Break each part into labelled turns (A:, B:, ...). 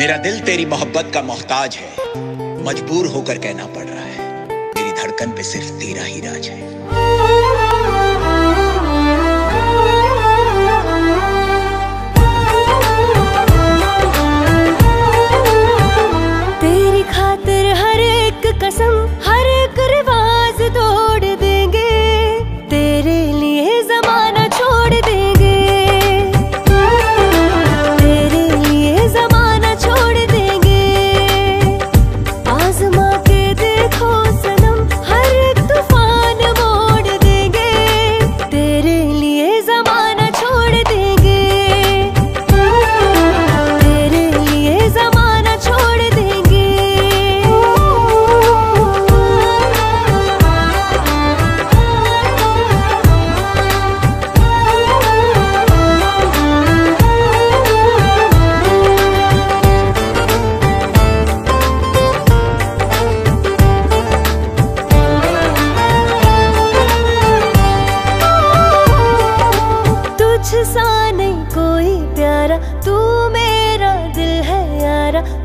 A: मेरा दिल तेरी मोहब्बत का मोहताज है। मजबूर होकर कहना पड़ रहा है। मेरी धड़कन पे सिर्फ़ तेरा ही राज है।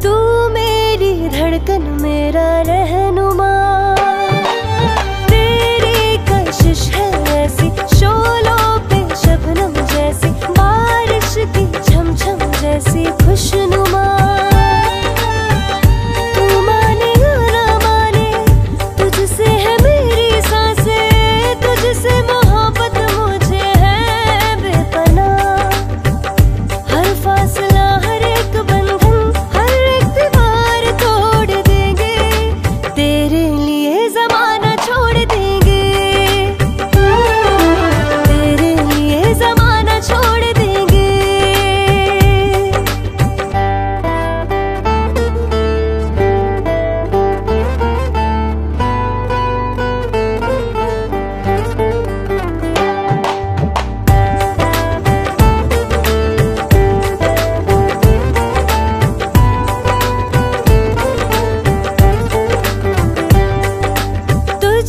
B: तू मेरी धड़कन मेरा रह तेरे लिए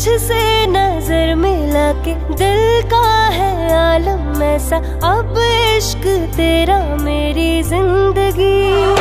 B: तुझसे नज़र मिला के दिल का है आलम ऐसा अब इश्क तेरा मेरी ज़िंदगी।